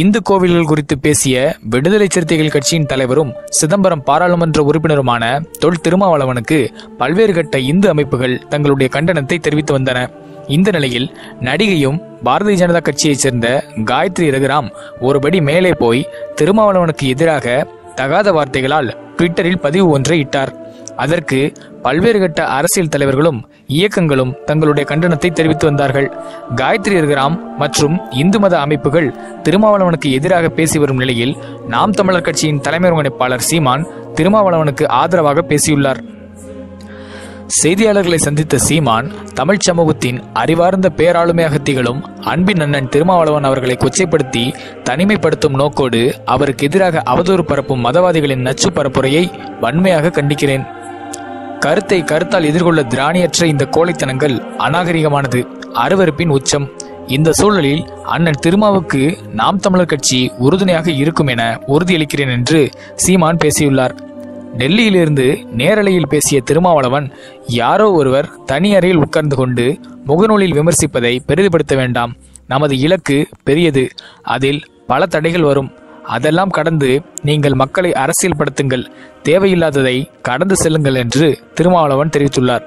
இந்து கோவில்கள் குறித்து பேசிய விடுதலை சிறுத்தைகள் கட்சியின் தலைவரும் சிதம்பரம் பாராளுமன்ற உறுப்பினருமான தொல் திருமாவளவனுக்கு பல்வேறு கட்ட இந்து அமைப்புகள் தங்களுடைய கண்டனத்தை தெரிவித்து வந்தன. இந்த நிலையில் நடிகையும் பாரதிய ஜனதா கட்சியைச் சேர்ந்த காயத்ரி ரகுராம் ஒருபடி மேலே போய் திருமாவளவனுக்கு எதிராக தகாத வார்த்தைகளால் ட்விட்டரில் பதிவு ஒன்றை இட்டார். அதற்கு பல்வேறு கட்ட அரசியல் தலைவர்களும் இயக்கங்களும் தங்களுடைய கண்டனத்தை தெரிவித்து வந்தார்கள். காயத்ரி கிராம் மற்றும் இந்து மத அமைப்புகள் திருமாவளவனுக்கு எதிராக பேசி வரும் நிலையில் நாம் தமிழர் கட்சியின் தலைமை ஒருங்கிணைப்பாளர் சீமான் திருமாவளவனுக்கு ஆதரவாக பேசியுள்ளார். செய்தியாளர்களை சந்தித்த சீமான் தமிழ்ச் சமூகத்தின் அறிவார்ந்த பேராளுமையாக திகழும் அன்பின் அண்ணன் திருமாவளவன் அவர்களை கொச்சைப்படுத்தி தனிமைப்படுத்தும் நோக்கோடு அவருக்கு எதிராக அவதூறு பரப்பும் மதவாதிகளின் நச்சு பரப்புரையை வன்மையாக கண்டிக்கிறேன். கருத்தை கருத்தால் எதிர்கொள்ள திராணியற்ற இந்த கோழைத்தனங்கள் அநாகரிகமானது. அருவருப்பின் உச்சம். இந்த சூழலில் அண்ணன் திருமாவுக்கு நாம் தமிழர் கட்சி உறுதுணையாக இருக்கும் என உறுதியளிக்கிறேன் என்று சீமான் பேசியுள்ளார். டெல்லியிலிருந்து நேரலையில் பேசிய திருமாவளவன் யாரோ ஒருவர் தனி அறையில் உட்கார்ந்து கொண்டு முகநூலில் விமர்சிப்பதை பெரிதுபடுத்த வேண்டாம். நமது இலக்கு பெரியது. அதில் பல தடைகள் வரும். அதெல்லாம் கடந்து நீங்கள் மக்களை அரசியல் படுத்துங்கள் தேவையில்லாததை கடந்து செல்லுங்கள் என்று திருமாவளவன் தெரிவித்துள்ளார்.